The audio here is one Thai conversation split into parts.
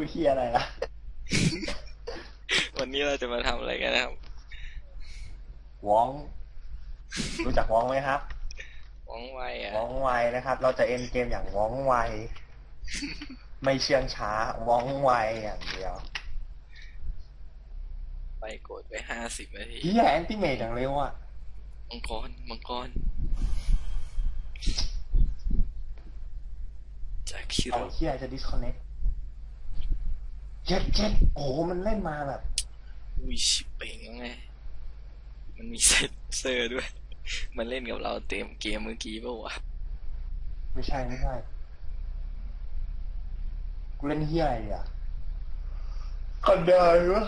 พูดเฮียอะไรล่ะ วันนี้เราจะมาทำอะไรกันนะครับวอง รู้จักวองไหมครับว่องไวอะวองไวนะครับ เราจะเอ็นเกมอย่างวองไว ไม่เชื่องช้าวองไวอย่างเดียว ไปกดไปห้าสิบนาทีเฮียแอนติเมทอย่างเร็วอะ มังกร มังกร จากคิโรเอาเฮียจะ disconnect เจ็ดเจ็ดโอ้โหมันเล่นมาแบบ อุ้ยชิบเป่งแล้วไง มันมีเซนเซอร์ด้วย มันเล่นกับเราเต็มเกมเมื่อกี้ป่าวะไม่ใช่ไม่ใช่กูเล่นเฮียอะไรอะกันดาวะ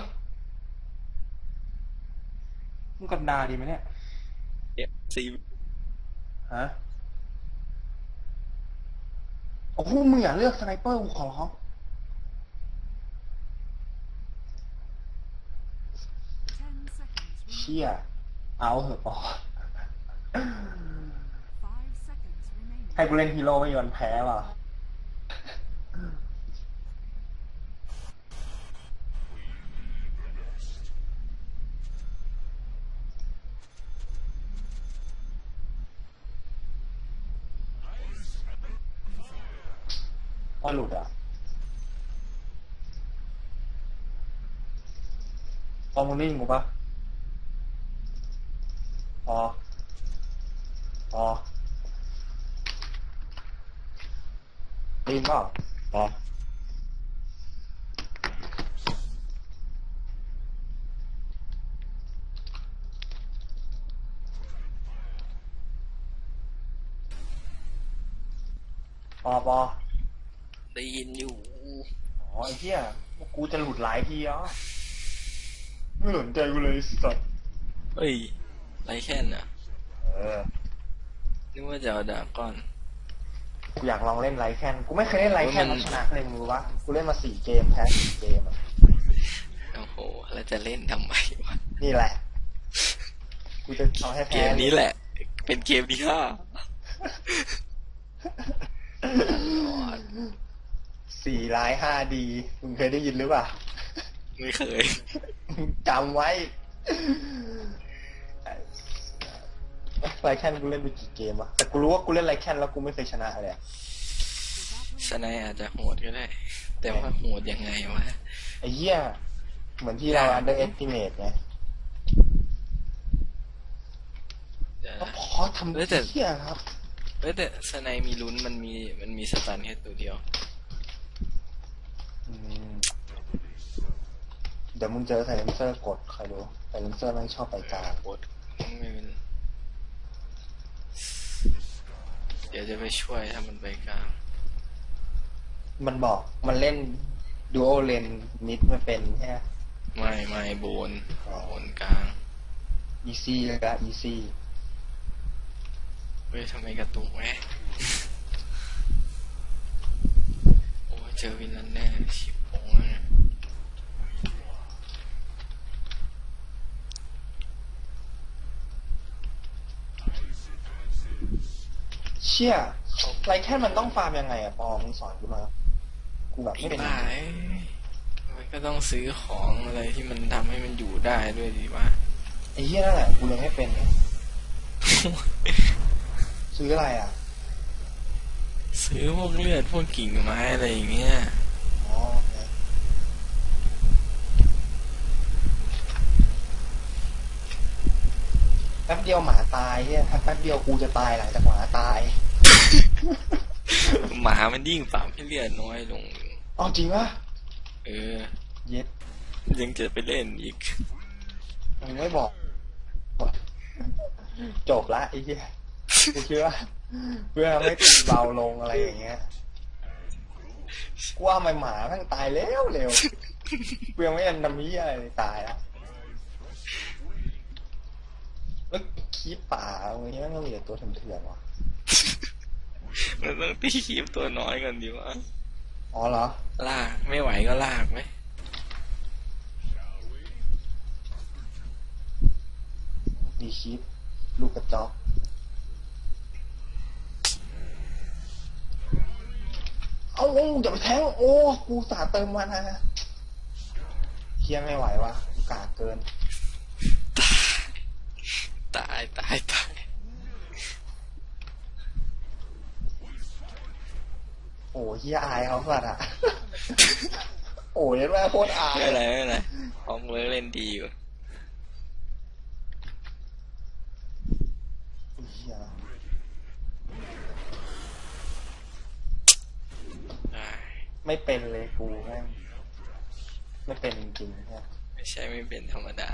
มึงกันดาดีไหมเนี่ยเดี๋ยวซีฮะโอ้โหมึงอย่าเลือก Sniper กูขอร้อง เชี่ย เอาเหอะปอ Five seconds remaining. ให้กูเล่นฮีโร่ไม่มีวันแพ้ว่ะว่าหลุดอะพอมึงได้ยินกูปะ พอ พอได้ยินเปล่าพอพอพอได้ยินอยู่อ๋อไอ้เหี้ยกูจะหลุดหลายทีอะไม่สนใจกูเลยสัตว์เฮ้ย ไรแค่นอะเออ นึกว่าจะเอาดาบก้อน กูอยากลองเล่นไลท์แคนกูไม่เคยเล่นไลท์แคนมัแล้วนชนะเลยมึงรู้ปะกูเล่นมาสี่เกมแพ้สี่เกมอะโอ้โห แล้วจะเล่นทำไมวะ นี่แหละ กูจะเอาให้เกแพ้มนี้แหละ เป็นเกมที่ห้าสี่ร้ายห้าดีมึงเคยได้ยินหรือเปล่า ไม่เคย จำไว้ ไลแคนกูเล่นไปกี่เกมวะแต่กูรู้ว่ากูเล่นไลแคนแล้วกูไม่เคยชนะเลยอะสนด์อาจจะโหดก็ได้ แต่ว่าโหดยังไงวะไอ้เหี้ยเหมือนที่เรา underestimate ไงเดี๋ยวก็นะพอทำเอ้แต่เหี้ยครับเอ้ยแต่สนด์มีลุ้นมันมีมันมีสตันแค่ตัวเดียวเดี๋ยวมึงเจอไซเลนเซอร์กดคอยดูไซเลนเซอร์แม่งชอบไปกลางโคตร ไม่เป็นเดี๋ยวจะไปช่วยถ้ามันไปกลางมันบอกมันเล่นดูโอเลนมิดไม่เป็นแค่ไม่ไม่โบนอ๋อโบนกลางอีซี่เลยอะอีซี่เฮ้ยทำไมกระตุกแม่โอ้ยเจอวินลันแน่ชิบโป้ง เลยเชี่ยไรแค่มันต้องฟาร์มยังไงอะปอมึงสอนกูมากูแบบไอ้ไม่เป็นบ้าเอ้ยมันก็ต้องซื้อของอะไรที่มันทำให้มันอยู่ได้ด้วยดีวะไอ้เหี้ยนั่นแหละกูเลยไม่เป็นไงซื้ออะไรอะซื้อพวกเลือดพวกกิ่งไม้อะไรอย่างเงี้ย อ๋อโอเคแป๊บเดียวหมาตายเฮียแป๊บเดียวกูจะตายหลังจากหมาตาย หมามันยิ่งปรับให้เลือดน้อยลงอ๋อจริงวะเออ เย็ดยังจะไปเล่นอีกมึงไม่บอก จบละไอ้เหี้ยกูคิดว่าเพื่อไม่ตีเบาลงอะไรอย่างเงี้ยกูว่าไม่หมาแม่งตายเร็วเร็วเพื่อไม่ยันดำมีอะไรเลยตายละแล้ว คีบป่าอะไรเงี้ยมันก็มีแต่ตัวเถื่อนๆว่ะมันต้องตีคีบตัวน้อยก่อนดีวะอ๋อเหรอ ลากไม่ไหวก็ลากไหมมีคีบลูกกระจอกเอาโอ้อย่าไปแทงโอ้ กูสาเติมมานะเฮียไม่ไหววะกูกากเกิน ตายตายตายโอ้เฮียอายเขาสัตว์อะโอ้ยแม่งโคตรอายไม่เป็นไรไม่เป็นไร Clockwerk เล่นดีอยู่เฮียอ่าไม่เป็นเลยกูแม่งไม่เป็นจริงๆเนี่ย ไม่ใช่ไม่เป็นธรรมดา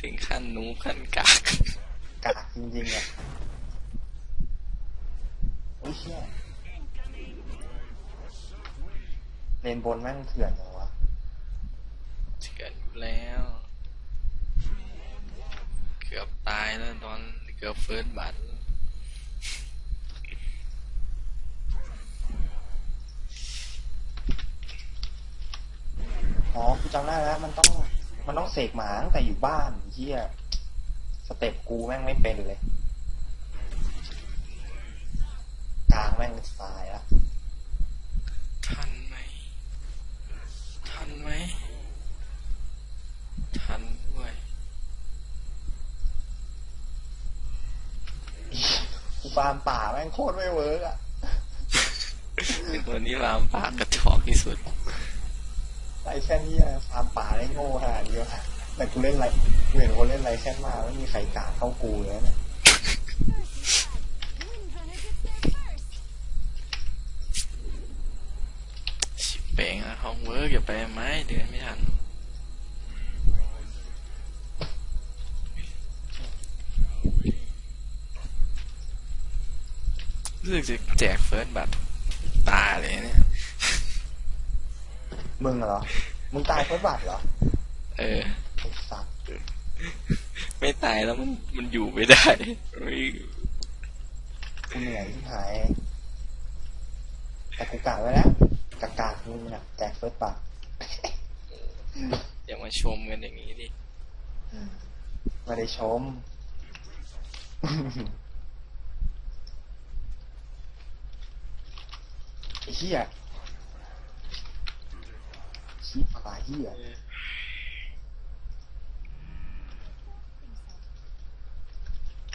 ถึงขั้นนูบขั้นกากกากจริงๆอะโอ้ยเฮียเลนบนแม่งเถื่อนเหรอวะเถื่อนอยู่แล้ว เกือบตายแล้วตอนเกือบเฟิร์สบัตอ๋อกูจำได้แล้วมันต้อง มันต้องเสกหมาตั้งแต่อยู่บ้านเฮีย step กูแม่งไม่เป็นเลย กลางแม่งตายละทันไหม ทันไหม ทันด้วยกูฟาร์มป่าแม่งโคตรไม่ work อะเป็นคนที่วางปากกระจอกที่สุด ไรแค่นี้ฟาร์มป่าได้โง่ขนาดนี้วะแต่กูเล่นไรกูเห็นคนเล่นไรแค่มาไม่มีใครกล้าเข้ากูเลยนะชิบเป่งอะห้องเวิร์กอย่าไปไหมเดินไม่ทันรู้สึกจะแจกเฟิร์สบัตรตาเลยเนี่ย มึงเหรอ มึงตายเพราะบัตรเหรอเออไอ้สัตว์ไม่ตายแล้วมันมันอยู่ไม่ได้เฮ้ยกูเหนื่อยที่หายแต่กูกะไว้แล้วกากามึงน่ะแจกเฟิร์สบัตรอย่ามาชมกันอย่างนี้ดิไม่ได้ชม ไอ้เหี้ย ชี้ปลาเหี้ย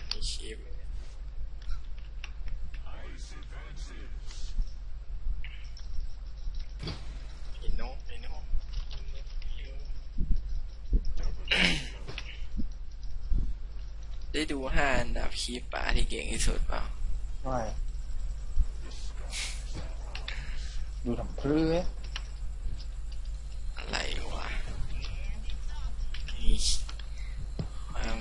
มีชีพไอ้นกไอ้นกได้ดูห้าอันดับคีปป่าที่เก่งที่สุดเปล่าไม่ดูทำเพลื้อ อะไรวะนี่ความ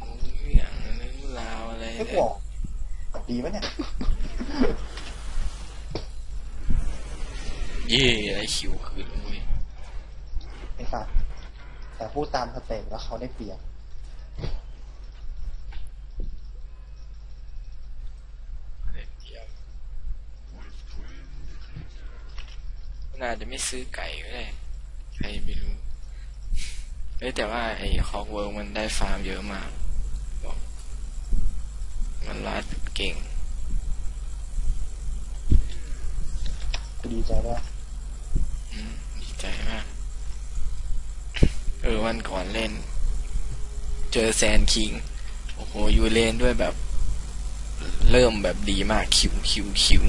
รู้เรื่องเรื่องราวอะไรไม่เนี่บยอกปดีปะเนี่ยเย่อะไรคิวขึ้นเว้ยไอ้สัตว์แต่พูดตามสเต็ปแล้วเขาได้เปรียบเด็กเดียวน่าจะไม่ซื้อไก่ก็ได้ใครไม่รู้เอ้ยแต่ว่าไอ้คอกเวิร์มันได้ฟาร์มเยอะมากบอก มันรัดเก่งกูดีใจด้วยอืมดีใจมาก เออวันก่อนเล่น เจอ Sand King โอ้โหอยูเลนด้วยแบบ เริ่มแบบดีมากคิวคิวคิว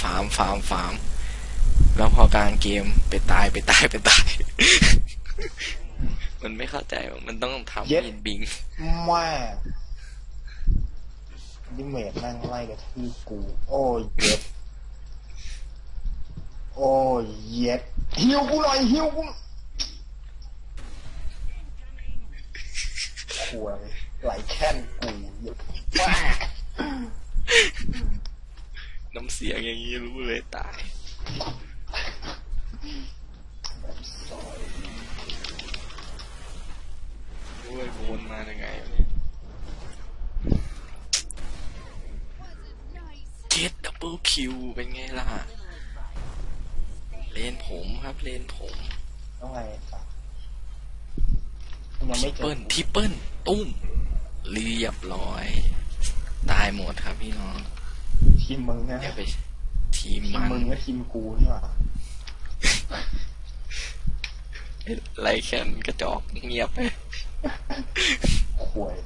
ฟาร์มฟาร์มฟาร์มแล้วพอกลางเกมไปตายไปตายไปตาย มันไม่เข้าใจว่ามันต้องทำอินบิงแม่ ดิเมทนั่งไล่กับที่กู โอ้ยเย็ดโอ้ยเย็ดฮิวกูหน่อยฮิวกูขวเลยไหลแค้นกูเย็ดแม่น้ำเสียงอย่างนี้รู้เลยตายโอ้ยวนมาได้ไง วะเนี่ยเจ็ด double kill เป็นไงล่ะ เลนผมครับเลนผมต้องไงสักยังไม่เจอ triple triple ตุ้มเรียบร้อย ตายหมดครับพี่น้อง ทีมมึงนะอย่าไปททีมทีมมันมึงก็ทีมกูนี่หว่าไรแคนกระจอกเงียบไปข่วย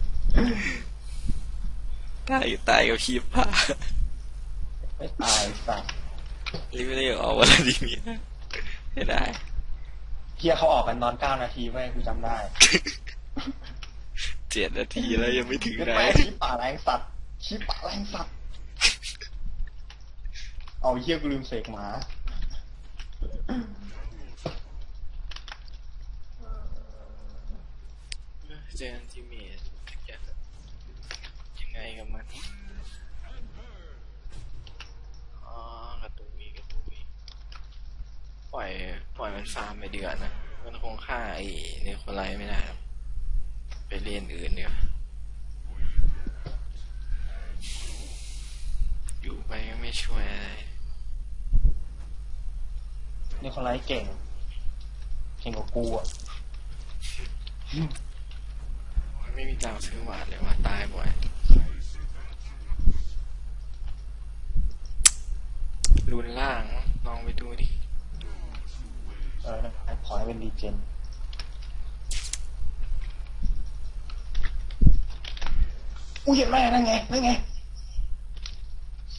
ตายตายกับคีบผ้า ไม่ตายสัตว์รีบเรียกเอาวลาดิเมียร์ไม่ได้ เฮียเขาออกกันตอนเก้านาทีไว้ยกูจำได้เจ็ดนาทีแล้วยังไม่ถึงเป็นไหนแม่ชี้ป่าแรงสัตว์ชี้ป่าแรงสัตว์ เอาเฮียกูลืมเสกหมา เจอกันที่เมดจะยังไงกับมันอ๋อกระตุกอีกกระตุกอีก ปล่อยปล่อยมันฟาร์มไปเดือนนะ มันคงฆ่าไอ้เนโคไลไม่ได้หรอกไปเรียนอื่นเดี๋ยวาอยู่ไปก็ไม่ช่วยอะไรนี่คนไร้เก่ง เก่งกว่ากูอะไม่มีตังค์ซื้อหวาดเลยว่าตายบ่อยรุนล่างลองไปดูดิ เออขอให้เป็นดีเจนอุ้ยเห็นแม่นั่นไงนั่นไง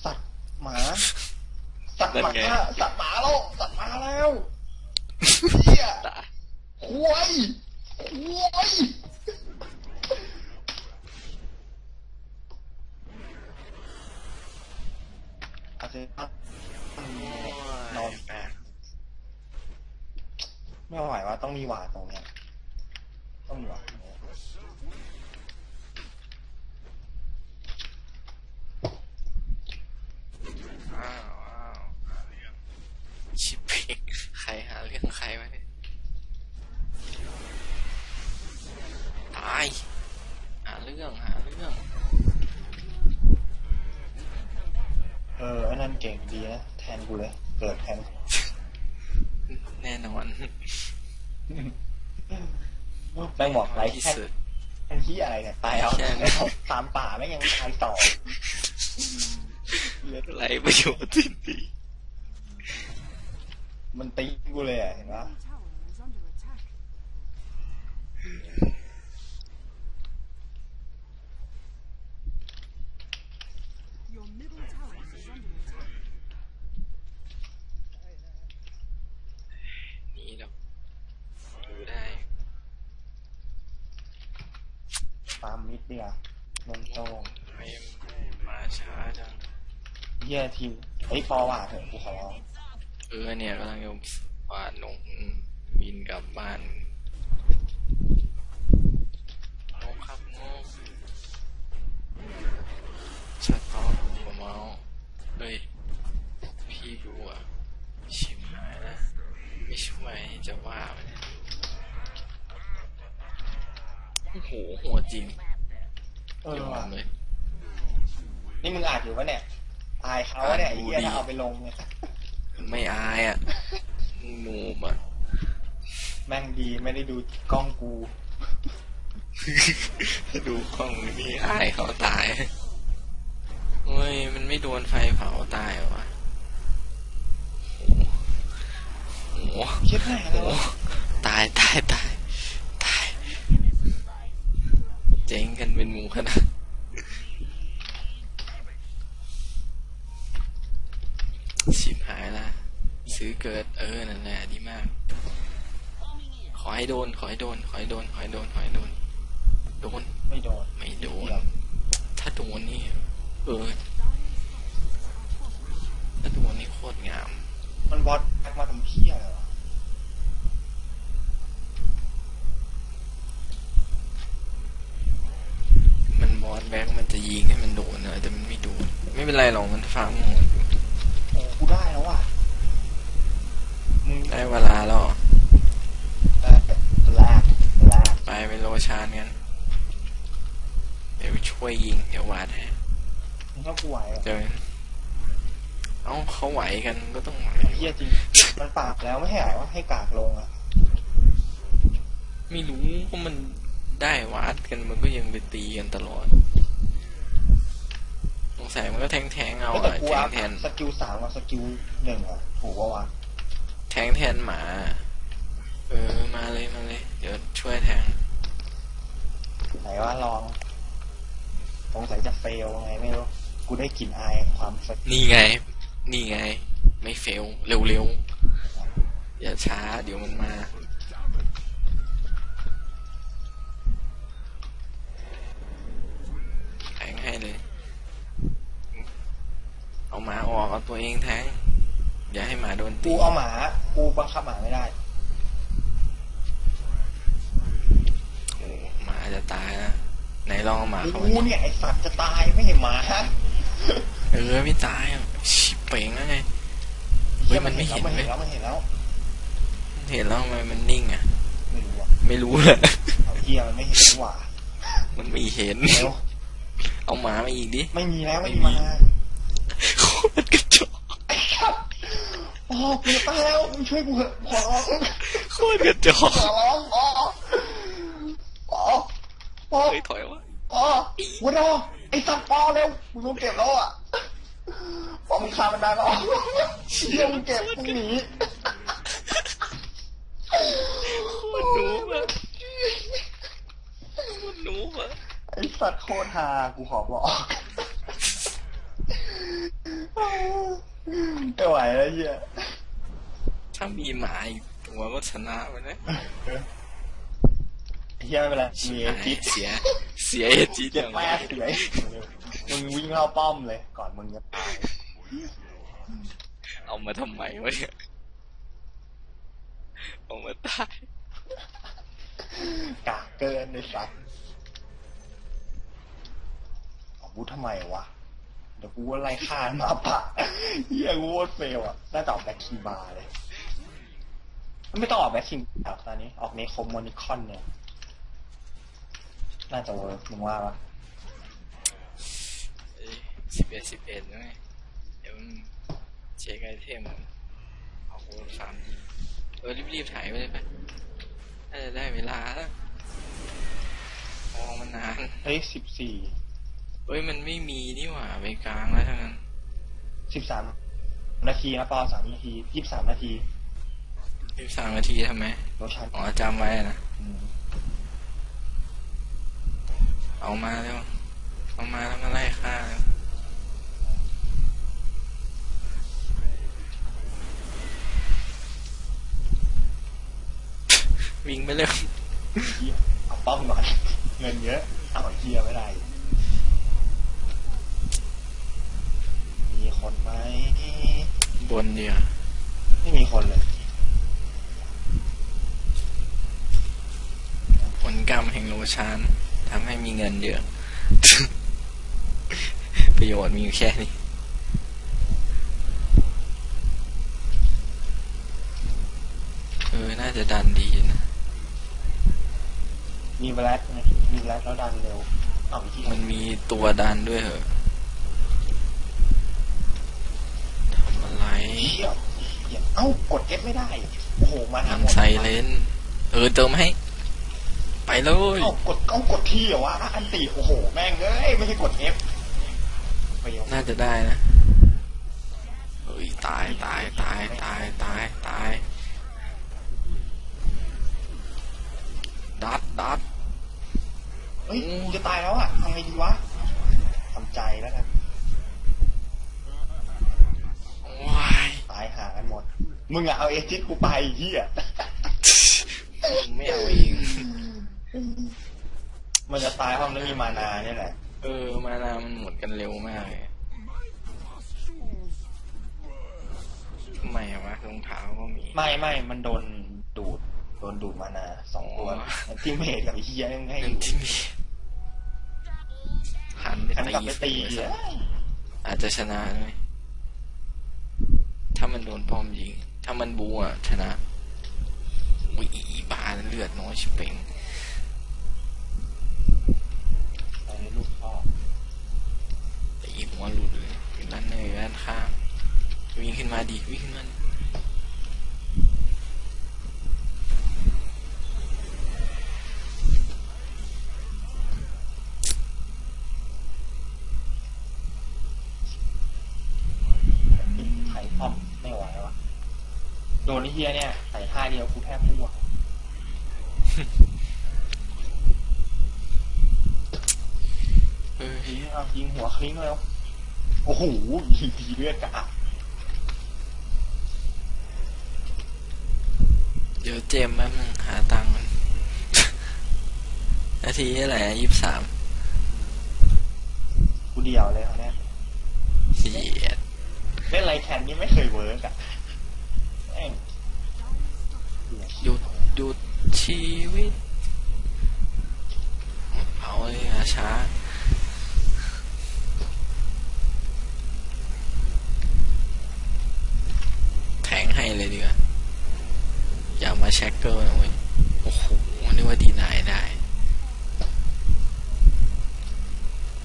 สัตว์หมา สัตว์หมานั่นไงสัตว์หมาแล้วสัตว์หมาแล้วเฮียตายควายควายอาเซนนอน แปลก ไม่ไหวว่าต้องมีหวาดตรงเนี้ยต้องมีหวาดตรงเนี้ยอ้าวอ้าวหาเรื่องชิปเปกใครหาเรื่องใครวะเนี่ยตายหาเรื่องหาเรื่องเออไอ้นั่นเก่งดีนะแทนกูเลย เกิดแทน แน่นอนแม่งบอกไรที่แค่สุดแค่ที่อะไรเนี่ยตายเอาแค่นั้นตามป่าแม่งยังตายต่อเลือดไรประโยชน์สิ้นดีมันตีกูเลยอะเห็นปะ Middle tower is under attack. Your middle tower is under attack. หนีแล้วดูได้ ตามมิดเนี่ยนงโตงไม่มาช้าจังเยี่ยทีมเฮ้ยปอว่าเถอะกูขอร้องเออเนี่ยกำลังจะวาดลงบินกลับบ้านโอ้ครับโง่ชัดพอหัวเมาส์เฮ้ยพี่ดูอะชิบหายนะไม่ช่วยจะว่าไปเนี่ยโอ้โหหัวจริง เออยอว่ะมเลย นี่มึงอ่านอยู่ปะเนี่ยตายเขาเนี่ยไอ้เหี้ยอ่านอยู่ดิ ถ้าเอาไปลงเนี่ยไม่อายอะมูมอะ แม่งดีไม่ได้ดูกล้องกูถ้าดูกล้องนี่อายเขาตายเฮ้ย มันไม่โดนไฟเผาตายเหรอวะโอ้โหเช็ดแม่เลโอ้ยโหวะตายตายตายตาย เจ๊งกันเป็นหมูขนาดชิบหายละซื้อเกิดเออนั่นแหละดีมาก ขอให้โดน ขอให้โดน ขอให้โดน ขอให้โดน ขอให้โดน โดน ไม่โดน ไม่โดน ถ้าโดนนี่ เออ ถ้าโดนนี่โคตรงาม มันบอสแบ็กมาทำเพี้ยอะไรวะ มันบอสแบ็กมันจะยิงให้มันโดนนะแต่มันไม่โดน ไม่ เป็นไรหรอกมันฟาร์มโหดอยู่โอ้กูได้แล้วว่ะมึงได้เวลาแล้วเหรอได้แลกแลกไปไปโลชานกันเดี๋ยวช่วยยิง เดี๋ยววาดให้มึงก็กูไหวอะเดี๋ยวเอ้าเขาไหวกันก็ต้องไหวเฮียจริง มันปากแล้วไม่ให้เหรอว่าให้กากลงอะไม่รู้ว่ามันได้วาดกันมันก็ยังไปตีกันตลอด สงสัยมันก็แทงแทงๆเอาแต่อะกูแทอังพแทน สกิลสามกับสกิลหนึ่งอะถูกปะวะแทงแทนหมา เออ มาเลยมาเลย เดี๋ยวช่วยแทง ไหนว่าลองสงสัยจะเฟลไงไม่รู้กูได้กลิ่นอายของความสกิลนี่ไง นี่ไง ไม่เฟล เร็วๆ อย่าช้า เดี๋ยวมันมา เอาตัวเองแทงอย่าให้หมาโดนตีกูเอาหมากูบังคับหมาไม่ได้โอ้หมาจะตายนะไหนลองเอาหมาเข้ากูมาดิเนี่ยไอสัตว์จะตายไม่เห็นหมาเออไม่ตายอะชิบเป่งแล้วไงเฮ้ยมันไม่เห็นมันเห็นเว้ยแล้วมันเห็นแล้วเห็นแล้วทำไมมันนิ่งอะไม่รู้อะไม่รู้แหละเอาเฮียมันไม่เห็นดีกว่ามันไม่เห็นเร็วเอาหมามาอีกดิไม่มีแล้วไม่ไม่มีมี มาโคตรกระจอกไอ้สัตว์อ๋อกูจะตายแล้วมึงช่วยกูเถอะขอร้องโคตรกระจอกขอร้องอ๋ออ๋ออ๋อเฮ้ยถอยวะอ๋อกูรอไอ้สัตว์ปอเร็วมึงต้องเก็บแล้วอะปอมึงฆ่ามันได้แล้วเชี่ยมึงเก็บมึงหนีโคตรหนูอะโคตรหนูอะไอ้สัตว์โคตรฮากูขอบอก ไม่ไหวแล้วเฮียถ้ามีหมาอีกตัวก็ชนะไปนะเฮียไม่เป็นไรมีไอ้จิ๊บเสีย เสียเอจีเจ็บแม่เสียมึงวิ่งเข้าป้อมเลย ก่อนมึงจะตายเอามาทำไมวะเนี่ยเอามาตายกากเกินในสัตว์เอากูทำไมวะเดี๋ยวกูว่าไล่ฆ่ามาปะเฮียกูโคตร fail อะน่าจะออก Black King Bar เลย ไม่ต้องออก Black King Bar ตอนนี้ ออก Necronomicon เนี่ย น่าจะ work มึงว่าปะสิบเอ็ดสิบเอ็ดนะไงเดี๋ยวเช็ค item เอาโคตรฟาร์มเออรีบๆถ่ายไปเลยไปน่าจะได้เวลาแล้วมองมันนาน เฮ้ยสิบสี่ เฮ้ยมันไม่มีนี่หว่าไปกลางแล้วทั้งนั้นสิบสามนาทีนะปอสามนาทียี่สิบสามนาทีสิบสามนาทีทำไมโรชันอ๋อจำไว้นะอืมเอามาแล้วเอามาแล้วมาไล่ฆ่าแล้ววิ่งไปเร็วเหี้ยเอาป้อมก่อนเงินเยอะเอาเฮียไม่ได้ มี คนไหมบนเดียวไม่มีคนเลย ผลกรรมแห่งโลชานทำให้มีเงินเยอะ ประโยชน์มีอยู่แค่นี้เออ น่าจะดันดีนะ มีแบล็คไหมมีแบล็คแล้วดันเร็วเอาที่มันมีตัวดันด้วยเหรอทำอะไร เหี้ย เหี้ยเอ้ากดเอฟไม่ได้โอ้โหมามัทางนหมดไซเลนเออเติมให้ ไปเลยเอ้ากดเอ้ากดที่เหรอวะอันตีโอ้โหแม่งเอ้ยไม่ใช่กดเอฟไปเร็วน่าจะได้นะเฮ้ยตายตายตายตายตายตายดัดดัดเฮ้ยกูจะตายแล้วอะทำไงดีวะทำใจแล้วกัน ว้าย ตายหากันหมด มึงอะเอาเอจิตกูไปเฮียไม่เอาเอง มันจะตายเพราะมันไม่มีมานาเนี่ยแหละ เออ มานามันหมดกันเร็วมากเลยทำไมอะวะรองเท้าก็มี ไม่ไม่มันโดนดูด โดนดูดมานาสองตัวอ๋อที่เมทกับไอ้เฮียยังให้เรื่องที่มีหันไปฉันกลับไปตีตีอะอาจจะชนะด้วยถ้ามันโดนป้อมยิง ถ้ามันบูอะชนะวิอีบาเลือดน้อยชิบเป่งไอ้ลูกพ่อแต่อีหัวหลุดเลยด้านในด้านข้างวิ่งขึ้นมาดีวิ่งขึ้นมาดิ นไอ้เฮียเนี่ยใส่ท่าเดียวกูแทบอ้วก เออ ทีนี้เอายิง หัวคลิ้งแล้วโอ้โหยิงทีเลือดกระอักเดี๋ยวเจมส์แป๊บนึงหาตังค์มันนาทีเท่าไหร่ยี่สิบสามกูเดียวเลยเขาเนี่ยเสียดเล่นไรแคนนี่ไม่เคยเวิร์กอะแม่งหยุดหยุดชีวิตเผาเลยอาช้า แทงให้เลยดีกว่าอย่ามา แช็กเกอร์นะเว้ยโอ้โหนึกว่าดีนายได้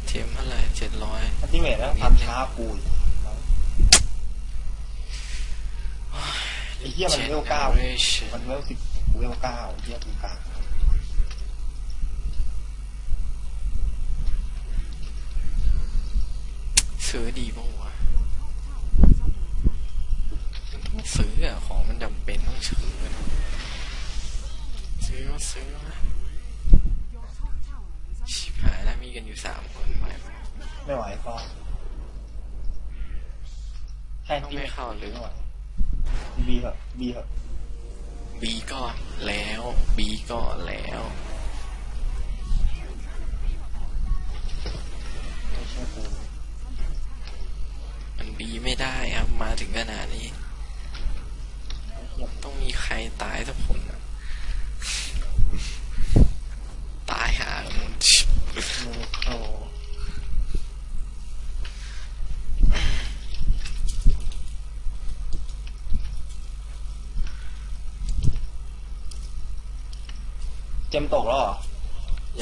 เทมเท่าไหร่เจ็ดร้อยอันติเมทแล้วทำช้ากูอีกไอ้เหี้ยมันเวลเก้ามันเวลสิบกูเวลเก้าไอ้เหี้ยกูกลางซื้อดีป่าวะซื้ออะของมันจำเป็นต้องซื้อนะ ซื้อก็ซื้อนะ Your top tower is under ชิบหายแล้วมีกันอยู่สามคนไหวไหมไม่ไหวก็แค่ต้องที่ไม่ไม่เข้าหรือไม่ไหวบีแบบบีแบบบีก็แล้วบีก็แล้วไม่ใช่กูมันบีไม่ได้ครับมาถึงขนาดนี้ไอ้เหี้ยต้องมีใครตายสักคนอะตายหากันหมด มูโคร เจมตกแล้วเหรอ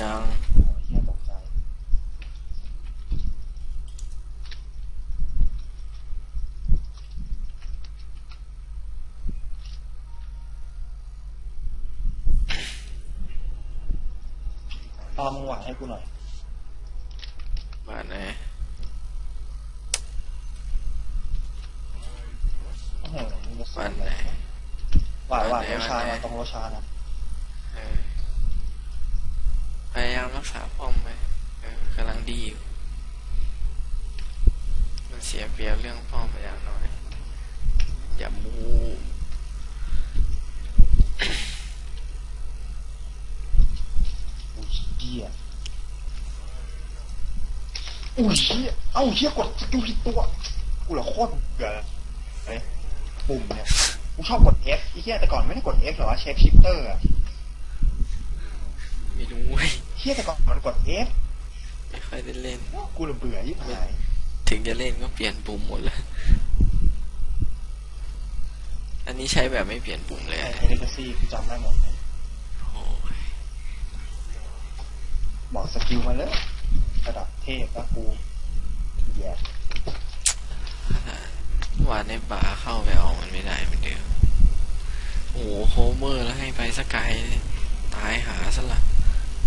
ยังเฮียตกใจตอนมึงหวังให้กูหน่อยมาไหนโอ้โหมึงจะสวัวนนไหนหวานหวานวันไหนโรชาวันไหนนะตรงโรชานะ เออพยายามรักษาป้อมไปเออกำลังดีอยู่ มันเสียเปรียบเรื่องป้อมไปอย่างน้อย อย่าบู อุ้ยเหี้ย อุ้ยเหี้ยเอ้าเหี้ยกดสกิลผิดตัว กูเหรอโคตรเบื่อเฮ้ยปุ่มเนี่ยกูชอบกด F ไอ้เหี้ยแต่ก่อนไม่ได้กด F หรอวะ shapeshifter อะไม่รู้เว้ยเหี้ยแต่ก่อนมันกด F ไม่ค่อยได้เล่น กูเลยเบื่อยิ่งหายถึงจะเล่นก็เปลี่ยนปุ่มหมดเลย อันนี้ใช้แบบไม่เปลี่ยนปุ่มเลยไอ้อะไอ้ legacy กูจำได้หมดโอ้ยบอกสกิลมาเลย ระดับเทพแล้วกูแย่วานในป่าเข้าไปออกมันไม่ได้เหมือนเดิมโอ้โหโคเวอร์แล้วให้ไปสกายเลยตายหาซะละ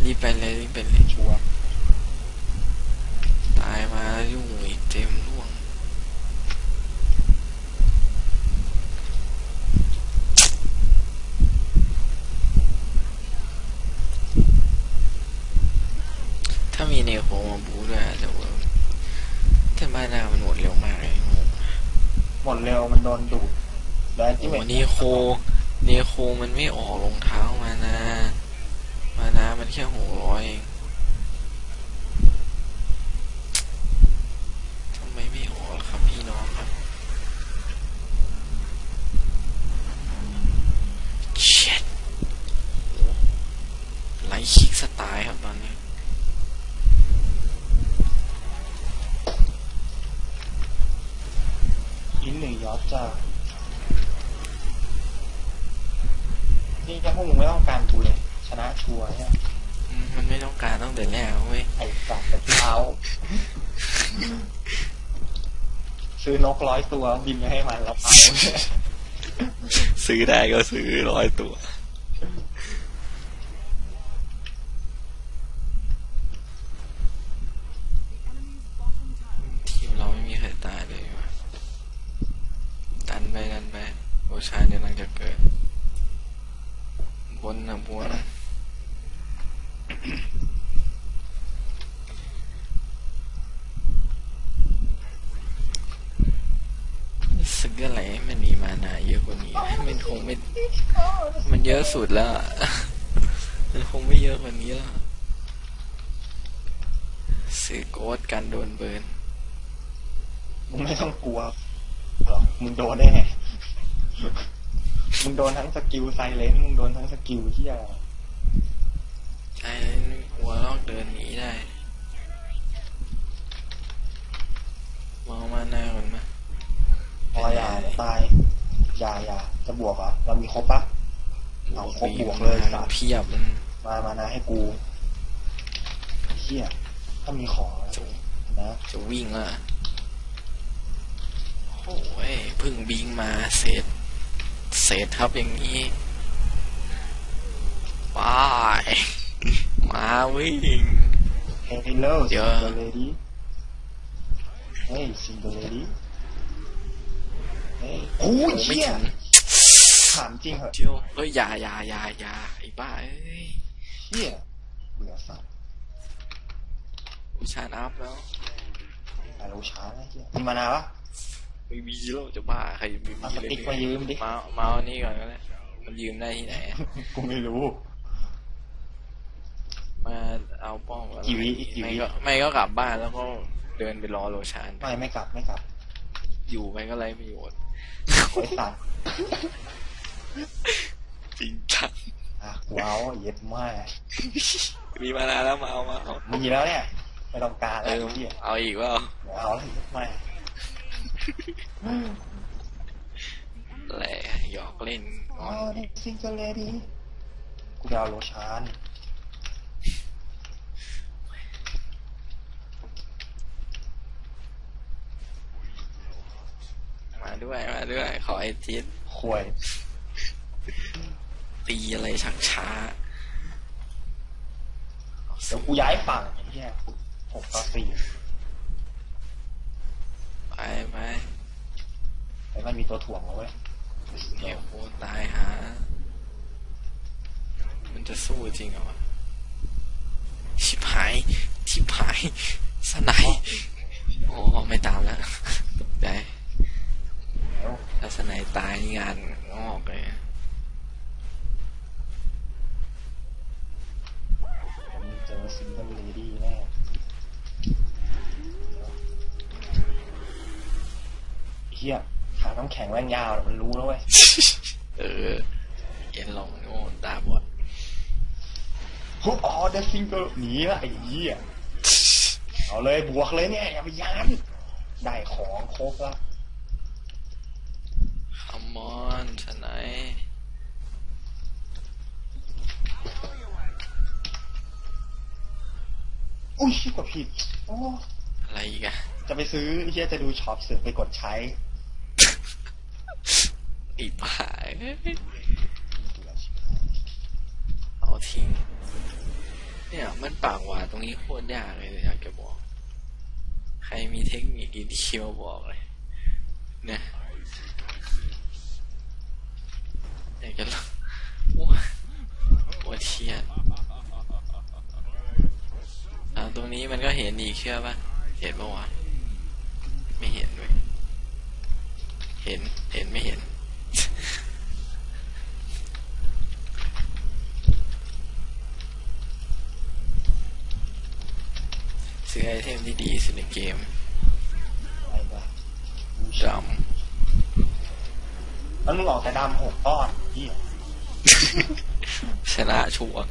รีบไปเลยรีบไปเลยชัวร์ตายมายุ่งอีกเต็มร่วง ถ้ามี Necro มาบู๊ด้วยอาจจะเวิร์กแต่บ้านหน้ามันหมดเร็วมากเลยงงหมดเร็วมันโดนดูดแล้วโอ้ที่โหเม Necro Necro มันไม่ออกรองเท้ามานามานามันแค่หกร้อยเองทำไมไม่ออกล่ะครับพี่น้องครับเช็ดไลท์คิกสไตล์ครับตอนนี้ อินหนึ่งยอดจ้านี่แค่พวกมึงไม่ต้องการกูเลย ชนะชัวร์เนี่ยอืมมันไม่ต้องการตั้งแต่แรกเว้ยไอ้สัตว์แต่เท้า ซื้อนกร้อยตัวบินไปให้มันแล้วเอา ซื้อได้ก็ซื้อร้อยตัว the enemy's bottom tower. ทีมเราไม่มีใครตายเลยวะดันไปดันไปโอชาเนี่ยกำลังจะ ก็ไหลมันมีมานาเยอะกว่านี้มันคงไม่ มันเยอะสุดแล้วอะ มันคงไม่เยอะกว่านี้แล้วซื้อ ghost กันโดน burn มึงไม่ ต้องกลัวหรอกมึงโดนแน่มึงโดนทั้งสกิล silence มึงโดนทั้งสกิลที่อะไรใช่หัวลอกเดินหนีได้มองมาหน้าก่อนมาพออย่าตาย อย่าอย่าจะบวกเหรอเรามีครบปะเอาครบบวกเลยสัตว์เพียบมันมามานะให้กูเฮียถ้ามีของนะจะนะจะวิ่งละโอ้ยเพึ่งบิงมาเศษเศษทับอย่างนี้ไปมาวิ่งเฮลโลเดี๋ซิยวงเกิลเลดี้เฮ้ยซิงเกิลเลดี้เฮ้ยโอ้ยไม่เฮียถึงถามจริงเหอะเจียวเฮ้ยอยาอยาอยาอยาไอ้บ้าเอ้ยเฮียเบื่อสัตว์กูชาร์จอัพแล้วไปรู้ช้านะเฮียมีมานาวะ ไม่มีแล้วจะบ้าใครไม่มีเอาสเลยติ๊กมายืมดิมามาเอานี่ก่อนก็ได้มันยืมได้ที่ไหนอะกูไม่รู้ มาเอาป้องอนกี่วิอีกกี่วิ ไม่ก็ไม่ก็กลับบ้านแล้วก็เดินไปรอโลชานไม่ไม่กลับไม่กลับอยู่ไปก็ไรประโยชน์ ไอ้สัตว์จริงจังอะกูเอาเย็ดแม่มีมานานแล้วมาเอามาเอามีแล้วเนี่ยไม่ต้องการเอแล้วอไอ้เฮียเอาอีกว่าเดี๋ยวเอาแล้วเย็ดแม่ แหละหยอกเล่นงอ๋ออนนี่ซิงเกิลเลดี้กูจะเอาโลชานมาด้วยมาด้วย ขอไอจิตควยตีอะไรชักช้าเดี๋ยวกูย้ายฝั่งไอ้เฮียหกต่อสี่ ไปไปไอ้มันมีตัวถ่วงแล้วเว้ยเดี๋ยวโคตายหามันจะสู้จริงเหรอวะชิบหายชิบหาย Snipe โอ้ไม่ตามแล้วตกใจแล้วถ้า Snipe ตายนี่งานงอกเลย ผมเจอ single lady แน่ไอ้ เฮียขาน้ำแข็งแว่นยาวน่ะมันรู้แล้วเว้ย เออเอ็นลงโง่ตาบอดฮุบอ๋อเดซิงเกิลหนีละไอ้เหี้ยเอาเลยบวกเลยเนี่ย อย่าไปย้ำได้ของครบละคัมมอนสไนยอุ้ยกดผิด โอ้ อะไรอีกอะจะไปซื้อไอ้เหี้ยจะดูช็อปเสือกไปกดใช้ อีป่าเอ้ยเอาทิ้ง เนี่ย มันปากหวานตรงนี้โคตรยากเลยอยากจะบอก ใครมีเทคนิคดีๆมาบอกเลยเนี่ยอยากจะลองว้าหัวเทียนอ่าตรงนี้มันก็เห็นอีกเชื่อปะเห็นปะวะไม่เห็นด้วยเห็น เห็นไม่เห็น ซื้อไอเทมที่ดีสุดในเกมอะไรวะดแล้วมึงออกแต่ดำหกก้อนเหี้ยำชนะชัวร์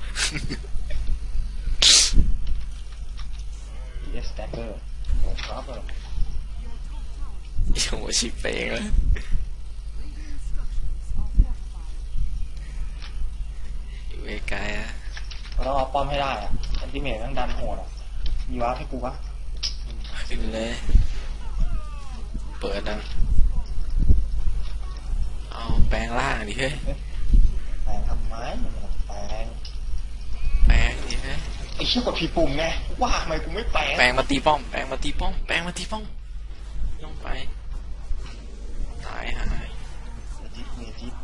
เอสแตกเกอร์โอ้ครับเออโอ้โหชิบไปเองเลยอยู่ไกลๆอะเราต้องเอาป้อมให้ได้อะอันติเมทต้องดันโหดอะมีวาร์ปให้กูปะ ขึ้นเลย เปิดนะเอาแปลงร่างดิเฮ้ย แปลงทำไมมันแปลงแปลงดิเฮ้ย ไอ้เชี่ยกดผิดปุ่มไง ว่าทำไมกูไม่แปลง แปลงมาตีป้อม แปลงมาตีป้อม แปลงมาตีป้อม ลงไป ตายหายเมจิตเมจิต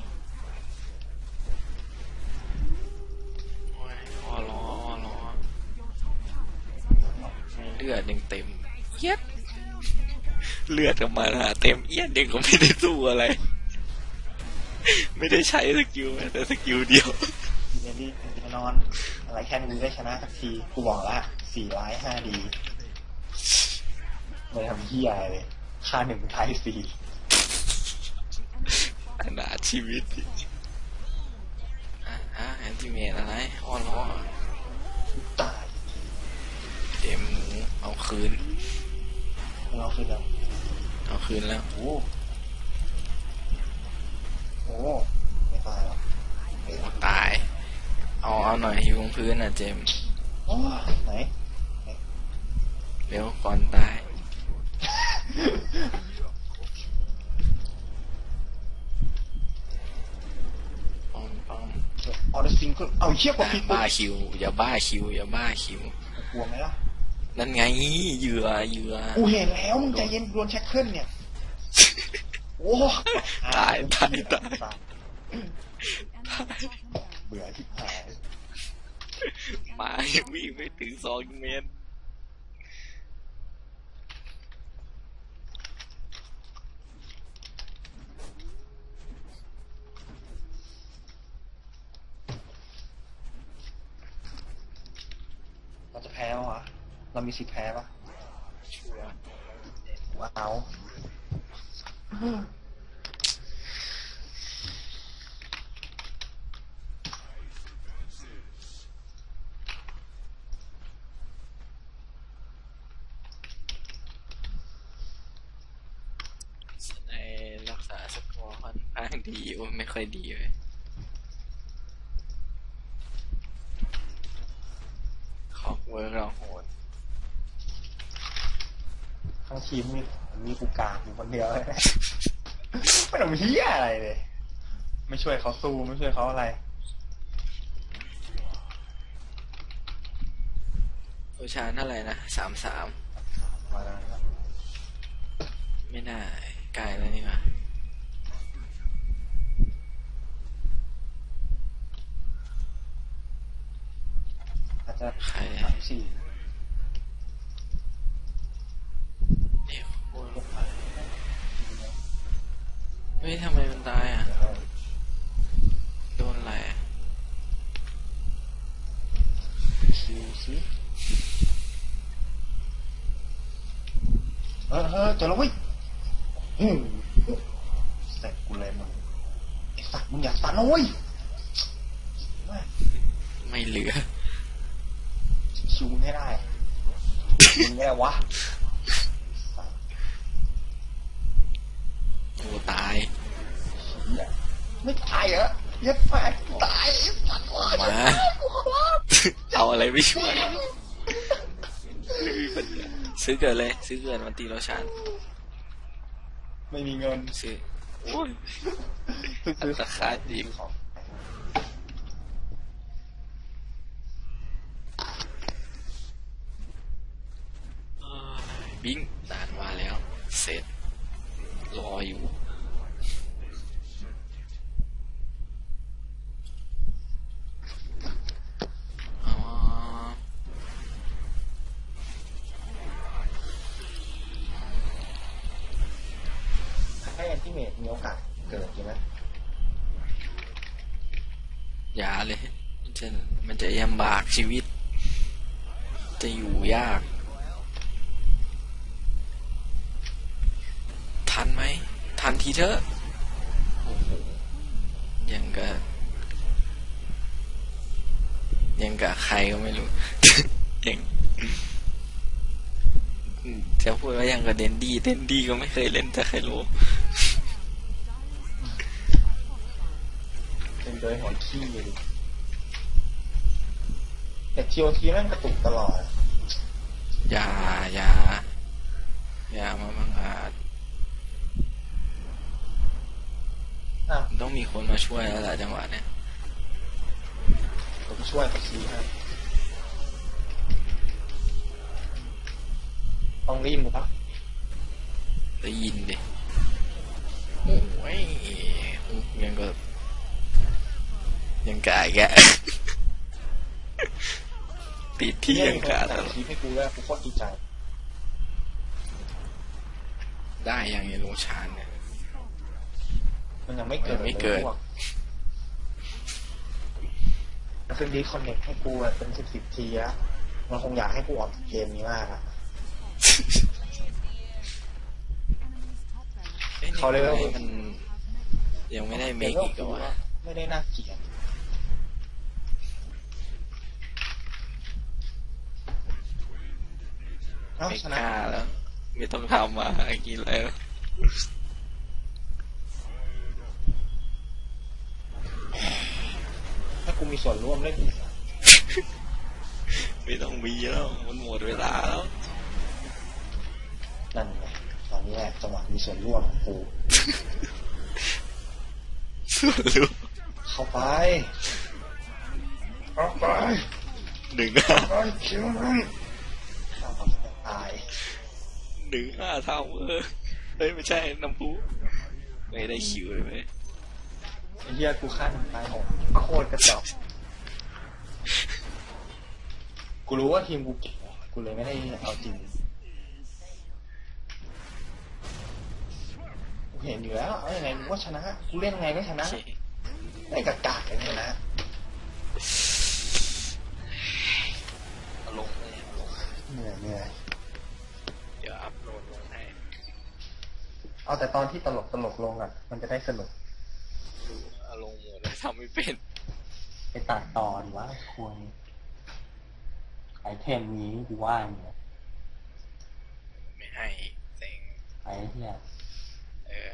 โอ้ยอ้อล้ออ้อล้อเลือดยังเต็ม เย็ดเลือดออกมาหาเต็มเอี้ยนเด็กก็ไม่ได้สู้อะไร ไม่ได้ใช้สกิลแม้แต่สกิลเดียวทีนี้ดีแน่นอน อะไรแค่นี้ได้ชนะสักทีกูบอกละสี่ร้ายห้าดีไม่ทำเฮียอะไรเลยค่าหนึ่งไทยสี่อนาถชีวิตอีกอะอะแอนติเมตอะไรอ้อนล้อตายเต็มหมูเอาคืน เราคือแบบเอาคืนแล้วโอ้โอ้ไม่ตายหรอกโอ้ตาย เอาเอาหน่อยอยู่บนพื้นอะเจมส์โอ้ไหนเร็วก่อนตายป้อมป้อมออเดอร์ซิงก็เอาเชี่ยกว่าอะพิษบ้าคิว อย่าบ้าคิว อย่าบ้าคิวกลัวไหมล่ะ นั่นไงเหยื่อเหยื่อกูเห็นแล้วมึงใจเย็นโดนแช็คเกิลเนี่ยโอ้ตายตายตายเบื่อที่หายหมาวิ่งไม่ถึงสองเมตร เราจะแพ้ปะวะ เรา มีสิทธิ์แพ้ปะวร์ว้าว ในรักษาสกอร์ค่อนข้างดีโอ้ยไม่ค่อยดีเลยขอกเวิร์กเราโหด ทั้งทีมมีมีกูกลางอยู่ คนเดียวเลยไม่ต้องเฮียอะไรเลย ไม่ช่วยเขาสู้ไม่ช่วยเขาอะไรโอชาเท่าไหร่นะสามสามมาแล้วนะครับไม่ได้ไกลแล้วนี่หว่าอาจจะใครสามสี่ เดี๋ยว โอ้ยลงไป เฮ้ยทำไมมันตายอะ โดนอะไรอะคิวสิเออเออจอแล้วเว้ยอืมเสร็จกูเลยมึงไอสัตว์มึงอย่าสัตว์นะเว้ยแม่ง ไม่เหลือ คิวมึงให้ได้มึงไงวะสัตว์ โอ้ตาย เหี้ยไม่ตายเหรอเหี้ยัดแม่ตายไอ้สัตว์ มา กูขอร้อง เอาอะไรไม่ช่วยไม่มีปัญญาซื้อเกินเลย ซื้อเกินมันตีเราชานไม่มีเงินซื้อโอ้ยซื้อราคาดีของบิงด่านมาแล้ว เสร็จ รออยู่ อ๋อ ให้แอนติเมตมีโอกาสเกิดใช่ไหม อย่าเลย มันจะมันจะยำบาก ชีวิต จะอยู่ยาก ทันไหม ทันทีเถอะโอ้โหยังกะยังกะใครก็ไม่รู้ยังจะพูดว่ายังกับเดนดี้เดนดี้ก็ไม่เคยเล่นแต่ใครรู้เป็นโดยหัวขี้เลย ทีโอทีแม่งกระตุกตลอด อย่าอย่าอย่ามาบังอาจอะต้องมีคนมาช่วยแล้วแหละจังหวะเนี้ยผมช่วยกับทีให้ต้องรีบมั้ปะได้ยินดิโอ้ยยังก็ยังกายแก ติดที่ยังกาตแต่ลอดทีให้กูแล้วกูโคตรดีใจ ได้อย่างไอ้โลชานเนี่ย มันยังไม่เกิดยังไม่เกิดลยพวมันคือดีคอนเนคให้กูอะเป็นสิบสิบทีแล้วมันคงอยากให้กูออกเกมนี้มากอะ Enemy's top barracks เขาเลยว่าอ้มันยังไม่ได้เมคอีกเหรอวะไม่ได้น่าเกลียด เอ้าไม่ชกนะล้าแล้ว ไม่ต้องทำมาหากินแล้วถ้ากูมีส่วนร่วมเล่นอีกอะไม่ต้องมีแล้วมันหมดเวลาแล้วนั่นไงตอนนี้แหละจังหวะมีส่วนร่วมของกูส่วนรู้เข้าไปเข้าไปหนึ่งเข้าห้าไปคิวมันเข้าไปตายหนึ่งห้าเท่าเออเฮ้ยไม่ใช่น้ำพุไม่ได้คิวเลยเว้ยไอ้เหี้ยกูฆ่าหนึ่งตายหกโคตรกระจอกกูรู้ว่าทีมกูเก่งอะกูเลยไม่ได้เอาจริงกูเห็นอยู่แล้วเอายังไงกูก็ชนะกูเล่นยังไงก็ชโอนะเคไอ้กากาเลยชนะเอาลงให้เอาลงให้เหนื่อยเหนื่อย เอาแต่ตอนที่ตลกตลกลงอะ มันจะได้สนุกดูเอาลงหมดแล้วทำไม่เป็น ไปตัดตอนว่าควรไอเทมนี้กูว่าเนี่ยไม่ให้เซ็งไอ้เหี้ยเออ